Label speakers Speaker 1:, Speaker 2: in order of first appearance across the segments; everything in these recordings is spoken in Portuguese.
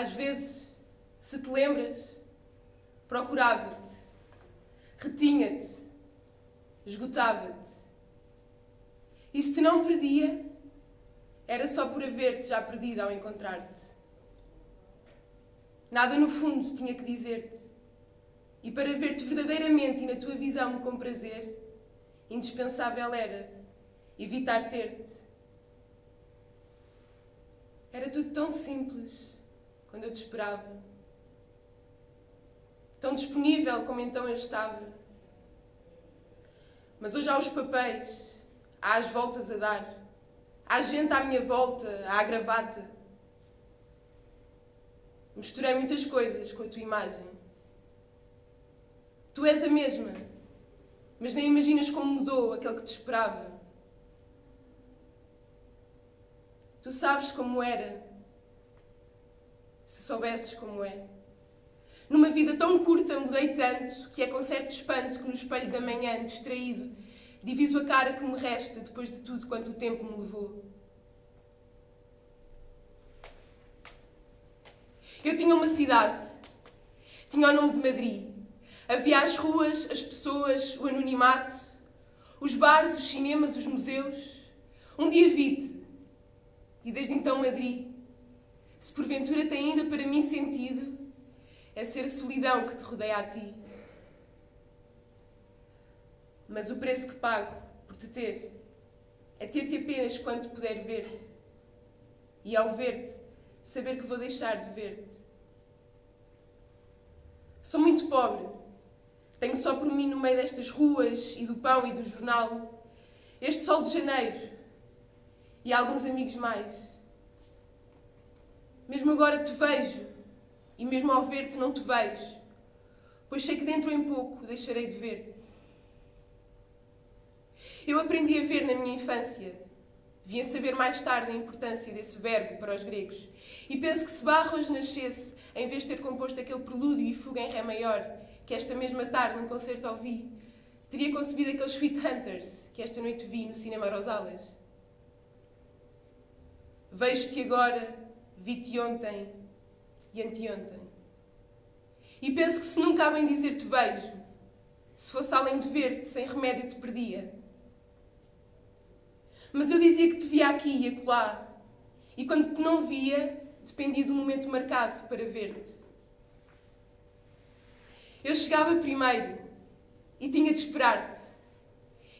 Speaker 1: Às vezes, se te lembras, procurava-te, retinha-te, esgotava-te. E se te não perdia, era só por haver-te já perdido ao encontrar-te. Nada no fundo tinha que dizer-te. E para ver-te verdadeiramente e na tua visão com prazer, indispensável era evitar ter-te. Era tudo tão simples quando eu te esperava. Tão disponível como então eu estava. Mas hoje há os papéis, há as voltas a dar, há gente à minha volta, há a gravata. Misturei muitas coisas com a tua imagem. Tu és a mesma, mas nem imaginas como mudou aquele que te esperava. Tu sabes como era, soubesses como é. Numa vida tão curta mudei tanto que é com certo espanto que no espelho da manhã, distraído, diviso a cara que me resta depois de tudo quanto o tempo me levou. Eu tinha uma cidade, tinha o nome de Madrid. Havia as ruas, as pessoas, o anonimato, os bares, os cinemas, os museus. Um dia vi-te e desde então Madrid, porventura tem ainda para mim sentido, é ser a solidão que te rodeia a ti. Mas o preço que pago por te ter é ter-te apenas quando puder ver-te. E ao ver-te, saber que vou deixar de ver-te. Sou muito pobre. Tenho só por mim no meio destas ruas e do pão e do jornal este sol de janeiro e alguns amigos mais. Mesmo agora te vejo e mesmo ao ver-te não te vejo, pois sei que dentro em pouco deixarei de ver-te. Eu aprendi a ver na minha infância. Vim a saber mais tarde a importância desse verbo para os gregos. E penso que se Barros nascesse, em vez de ter composto aquele prelúdio e fuga em Ré maior, que esta mesma tarde num concerto ouvi, teria concebido aqueles Sweet Hunters que esta noite vi no cinema Rosales. Vejo-te agora, vi-te ontem e anteontem. E penso que se nunca há bem dizer-te vejo, se fosse além de ver-te, sem remédio te perdia. Mas eu dizia que te via aqui e acolá, e quando te não via, dependia do momento marcado para ver-te. Eu chegava primeiro e tinha de esperar-te.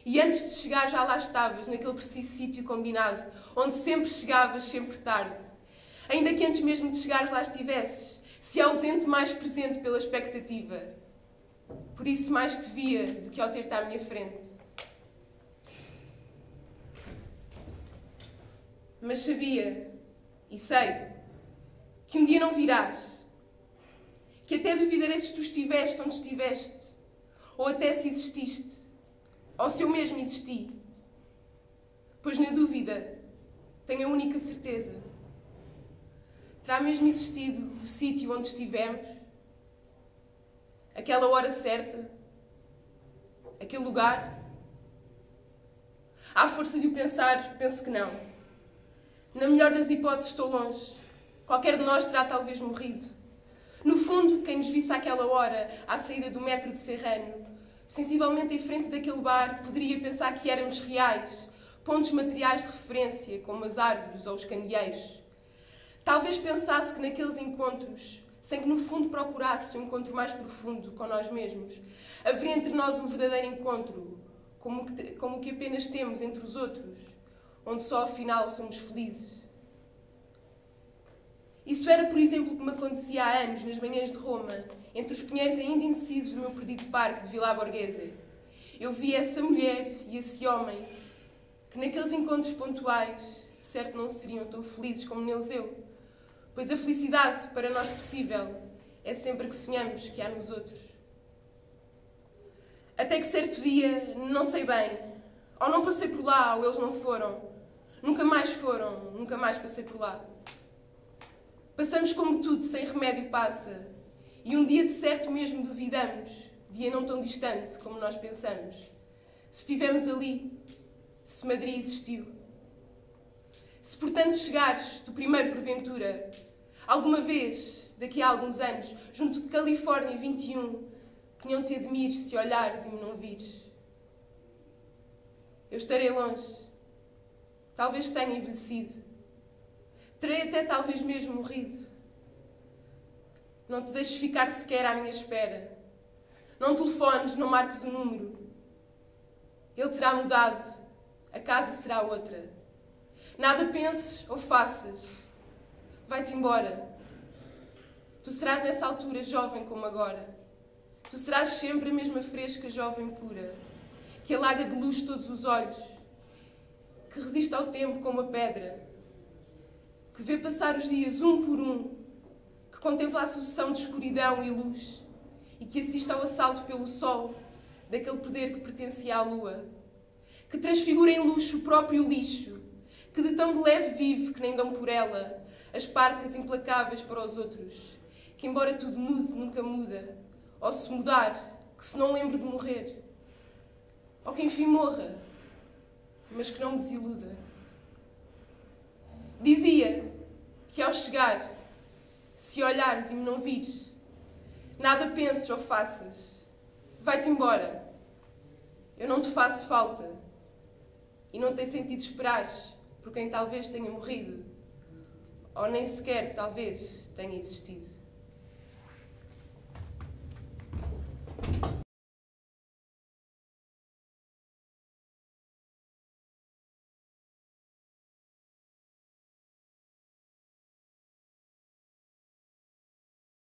Speaker 1: E antes de chegar já lá estavas, naquele preciso sítio combinado, onde sempre chegavas, sempre tarde. Ainda que antes mesmo de chegares lá estivesses, se ausente mais presente pela expectativa. Por isso mais te via do que ao ter-te à minha frente. Mas sabia, e sei, que um dia não virás, que até duvidarei se tu estiveste onde estiveste, ou até se exististe, ou se eu mesmo existi. Pois na dúvida tenho a única certeza. Terá mesmo existido o sítio onde estivemos? Aquela hora certa? Aquele lugar? À força de o pensar, penso que não. Na melhor das hipóteses, estou longe. Qualquer de nós terá talvez morrido. No fundo, quem nos visse àquela hora, à saída do metro de Serrano, sensivelmente em frente daquele bar, poderia pensar que éramos reais, pontos materiais de referência, como as árvores ou os candeeiros. Talvez pensasse que naqueles encontros, sem que no fundo procurasse um encontro mais profundo com nós mesmos, haveria entre nós um verdadeiro encontro, como o que, como que apenas temos entre os outros, onde só afinal somos felizes. Isso era, por exemplo, o que me acontecia há anos, nas manhãs de Roma, entre os pinheiros ainda indecisos do meu perdido parque de Vila Borghese. Eu via essa mulher e esse homem que naqueles encontros pontuais, de certo não seriam tão felizes como neles eu, pois a felicidade para nós possível é sempre que sonhamos que há nos outros. Até que certo dia, não sei bem, ou não passei por lá, ou eles não foram, nunca mais foram, nunca mais passei por lá. Passamos como tudo, sem remédio passa, e um dia de certo mesmo duvidamos, dia não tão distante como nós pensamos. Se estivemos ali, se Madrid existiu. Se portanto chegares, tu primeiro porventura, Alguma vez, daqui a alguns anos, junto de Califórnia 21, que não te admires se olhares e me não vires. Eu estarei longe. Talvez tenha envelhecido. Terei até talvez mesmo morrido. Não te deixes ficar sequer à minha espera. Não telefones, não marques o número. Ele terá mudado. A casa será outra. Nada penses ou faças. Vai-te embora. Tu serás nessa altura jovem como agora. Tu serás sempre a mesma fresca, jovem pura, que alaga de luz todos os olhos, que resiste ao tempo como a pedra, que vê passar os dias um por um, que contempla a sucessão de escuridão e luz e que assiste ao assalto pelo sol daquele poder que pertencia à lua, que transfigura em luxo o próprio lixo, que de tão de leve vive que nem dão por ela as parcas implacáveis para os outros, que embora tudo mude, nunca muda ou se mudar, que se não lembre de morrer. Ou que enfim morra, mas que não me desiluda. Dizia que ao chegar, se olhares e me não vires, nada penses ou faças, vai-te embora. Eu não te faço falta e não tem sentido esperares por quem talvez tenha morrido ou nem sequer talvez tenha existido.